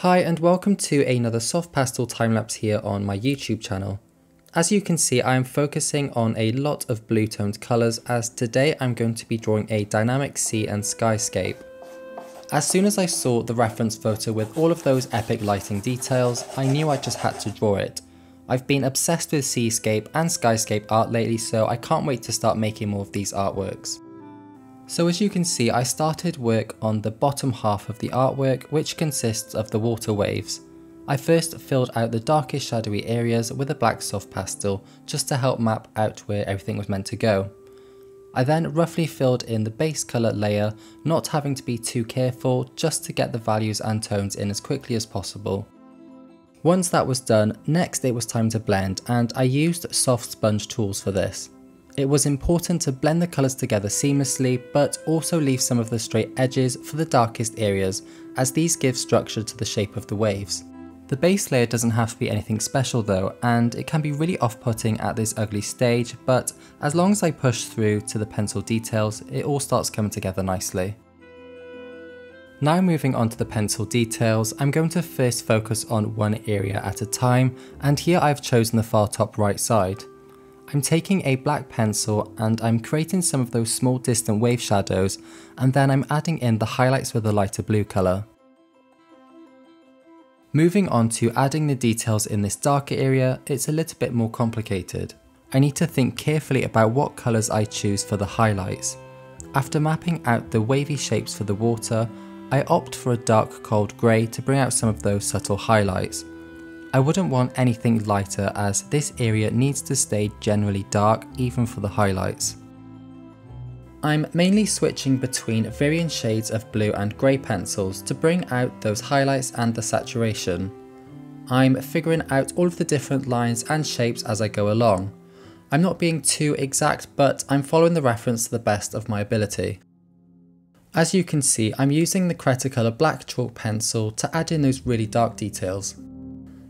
Hi and welcome to another soft pastel time lapse here on my YouTube channel. As you can see I am focusing on a lot of blue toned colours as today I'm going to be drawing a dynamic sea and skyscape. As soon as I saw the reference photo with all of those epic lighting details, I knew I just had to draw it. I've been obsessed with seascape and skyscape art lately so I can't wait to start making more of these artworks. So as you can see I started work on the bottom half of the artwork which consists of the water waves. I first filled out the darkest shadowy areas with a black soft pastel just to help map out where everything was meant to go. I then roughly filled in the base colour layer, not having to be too careful just to get the values and tones in as quickly as possible. Once that was done, next it was time to blend and I used soft sponge tools for this. It was important to blend the colours together seamlessly but also leave some of the straight edges for the darkest areas as these give structure to the shape of the waves. The base layer doesn't have to be anything special though and it can be really off-putting at this ugly stage but as long as I push through to the pencil details it all starts coming together nicely. Now moving on to the pencil details, I'm going to first focus on one area at a time and here I've chosen the far top right side. I'm taking a black pencil and I'm creating some of those small distant wave shadows and then I'm adding in the highlights with a lighter blue colour. Moving on to adding the details in this darker area, it's a little bit more complicated. I need to think carefully about what colours I choose for the highlights. After mapping out the wavy shapes for the water, I opt for a dark cold grey to bring out some of those subtle highlights. I wouldn't want anything lighter as this area needs to stay generally dark even for the highlights. I'm mainly switching between varying shades of blue and grey pencils to bring out those highlights and the saturation. I'm figuring out all of the different lines and shapes as I go along. I'm not being too exact but I'm following the reference to the best of my ability. As you can see I'm using the Cretacolor black chalk pencil to add in those really dark details.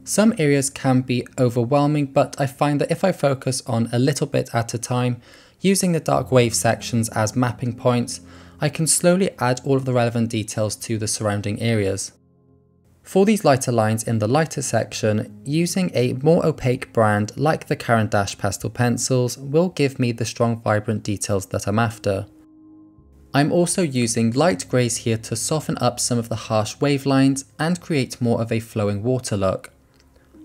Some areas can be overwhelming, but I find that if I focus on a little bit at a time, using the dark wave sections as mapping points, I can slowly add all of the relevant details to the surrounding areas. For these lighter lines in the lighter section, using a more opaque brand like the Caran d'Ache pastel pencils will give me the strong vibrant details that I'm after. I'm also using light greys here to soften up some of the harsh wave lines and create more of a flowing water look.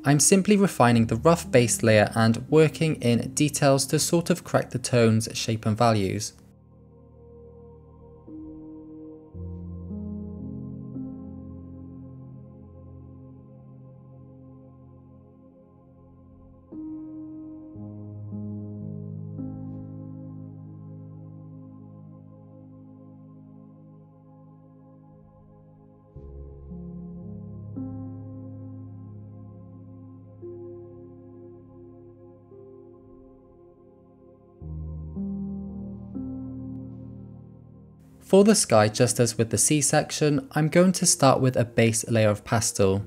I'm simply refining the rough base layer and working in details to sort of correct the tones, shape and values. For the sky, just as with the sea section, I'm going to start with a base layer of pastel.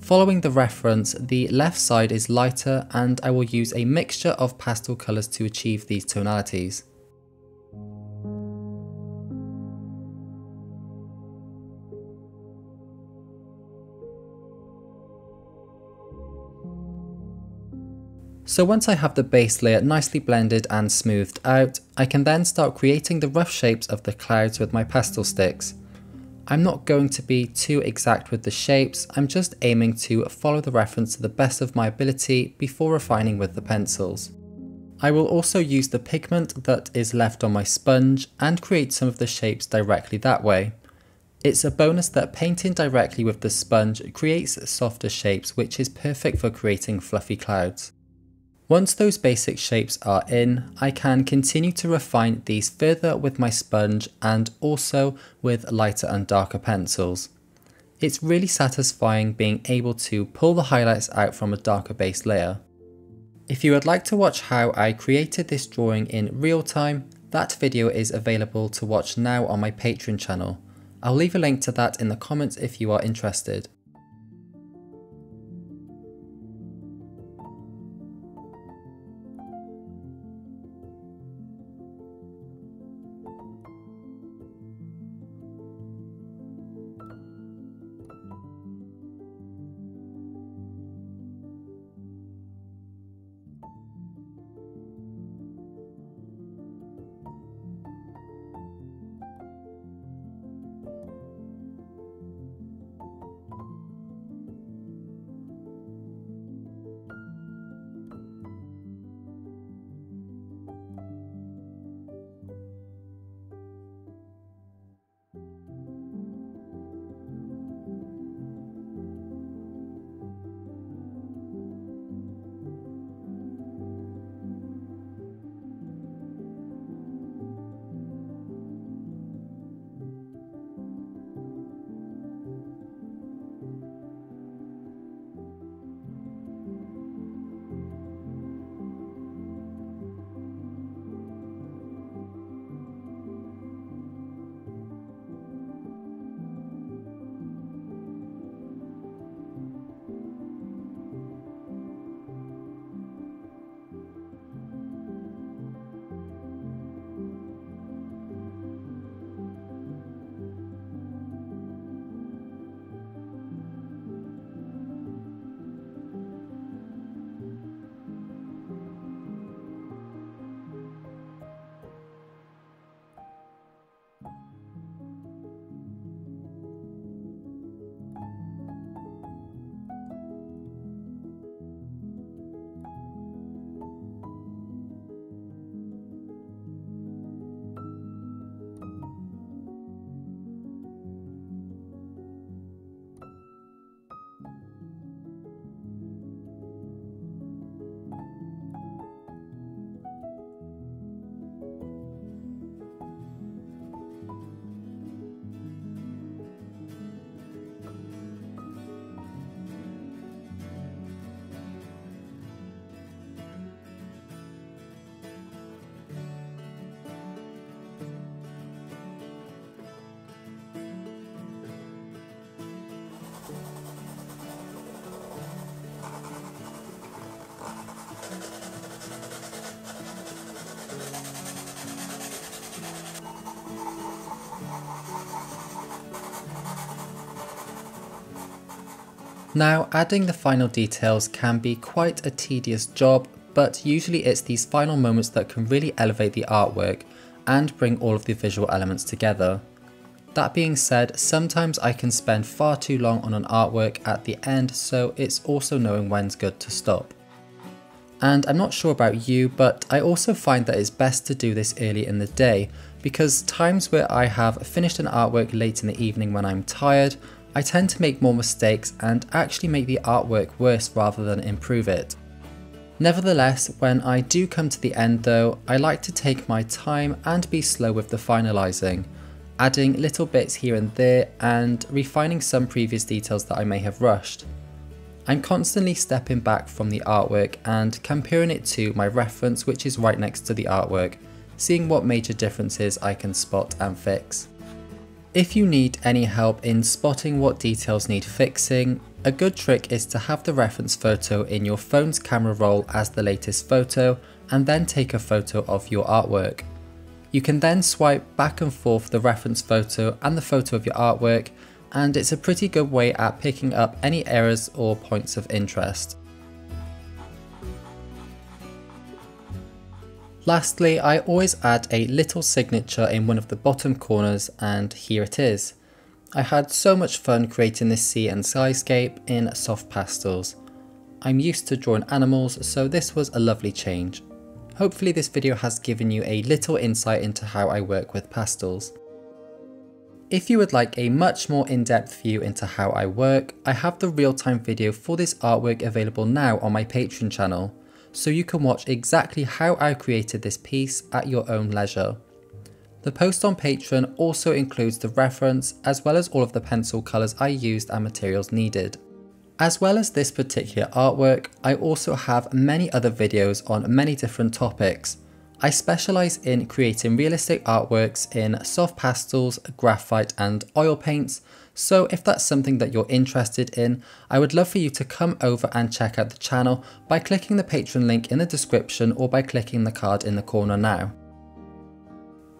Following the reference, the left side is lighter and I will use a mixture of pastel colours to achieve these tonalities. So once I have the base layer nicely blended and smoothed out, I can then start creating the rough shapes of the clouds with my pastel sticks. I'm not going to be too exact with the shapes, I'm just aiming to follow the reference to the best of my ability before refining with the pencils. I will also use the pigment that is left on my sponge and create some of the shapes directly that way. It's a bonus that painting directly with the sponge creates softer shapes which is perfect for creating fluffy clouds. Once those basic shapes are in, I can continue to refine these further with my sponge and also with lighter and darker pencils. It's really satisfying being able to pull the highlights out from a darker base layer. If you would like to watch how I created this drawing in real time, that video is available to watch now on my Patreon channel. I'll leave a link to that in the comments if you are interested. Now adding the final details can be quite a tedious job, but usually it's these final moments that can really elevate the artwork and bring all of the visual elements together. That being said, sometimes I can spend far too long on an artwork at the end, so it's also knowing when's good to stop. And I'm not sure about you, but I also find that it's best to do this early in the day, because times where I have finished an artwork late in the evening when I'm tired, I tend to make more mistakes and actually make the artwork worse rather than improve it. Nevertheless, when I do come to the end though, I like to take my time and be slow with the finalising, adding little bits here and there and refining some previous details that I may have rushed. I'm constantly stepping back from the artwork and comparing it to my reference which is right next to the artwork, seeing what major differences I can spot and fix. If you need any help in spotting what details need fixing, a good trick is to have the reference photo in your phone's camera roll as the latest photo and then take a photo of your artwork. You can then swipe back and forth the reference photo and the photo of your artwork and it's a pretty good way at picking up any errors or points of interest. Lastly, I always add a little signature in one of the bottom corners and here it is. I had so much fun creating this sea and skyscape in soft pastels. I'm used to drawing animals, so this was a lovely change. Hopefully this video has given you a little insight into how I work with pastels. If you would like a much more in-depth view into how I work, I have the real-time video for this artwork available now on my Patreon channel so you can watch exactly how I created this piece at your own leisure. The post on Patreon also includes the reference as well as all of the pencil colours I used and materials needed. As well as this particular artwork, I also have many other videos on many different topics. I specialise in creating realistic artworks in soft pastels, graphite and oil paints, so if that's something that you're interested in, I would love for you to come over and check out the channel by clicking the Patreon link in the description or by clicking the card in the corner now.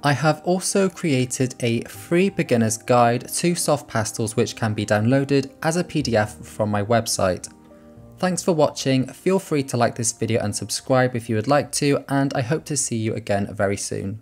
I have also created a free beginner's guide to soft pastels which can be downloaded as a PDF from my website. Thanks for watching, feel free to like this video and subscribe if you would like to and I hope to see you again very soon.